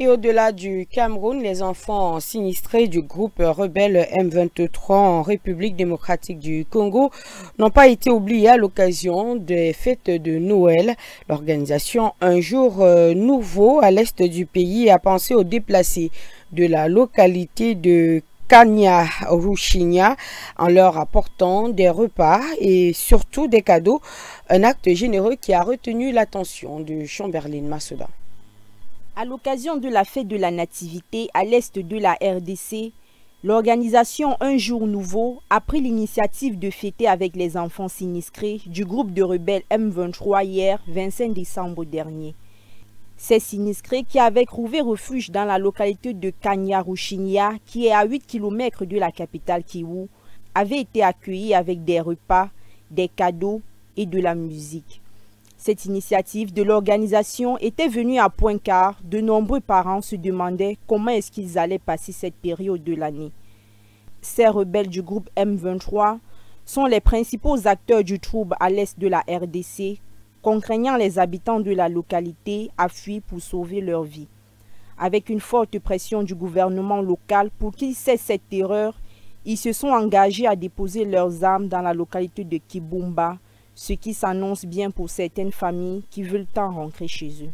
Et au-delà du Cameroun, les enfants sinistrés du groupe rebelle M23 en République démocratique du Congo n'ont pas été oubliés à l'occasion des fêtes de Noël. L'organisation Un jour euh, nouveau à l'est du pays a pensé aux déplacés de la localité de Kanya Rushinya en leur apportant des repas et surtout des cadeaux. Un acte généreux qui a retenu l'attention de Chamberlain Massoda. À l'occasion de la fête de la Nativité à l'est de la RDC, l'organisation Un Jour Nouveau a pris l'initiative de fêter avec les enfants sinistrés du groupe de rebelles M23 hier 25 décembre dernier. Ces sinistrés qui avaient trouvé refuge dans la localité de Kanyarushinya, qui est à 8 km de la capitale Kiwu, avaient été accueillis avec des repas, des cadeaux et de la musique. Cette initiative de l'organisation était venue à point car de nombreux parents se demandaient comment est-ce qu'ils allaient passer cette période de l'année. Ces rebelles du groupe M23 sont les principaux acteurs du trouble à l'est de la RDC, contraignant les habitants de la localité à fuir pour sauver leur vie. Avec une forte pression du gouvernement local pour qu'ils cessent cette terreur, ils se sont engagés à déposer leurs armes dans la localité de Kibumba, ce qui s'annonce bien pour certaines familles qui veulent tant rentrer chez eux.